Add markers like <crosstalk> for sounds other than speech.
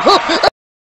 oh, <laughs>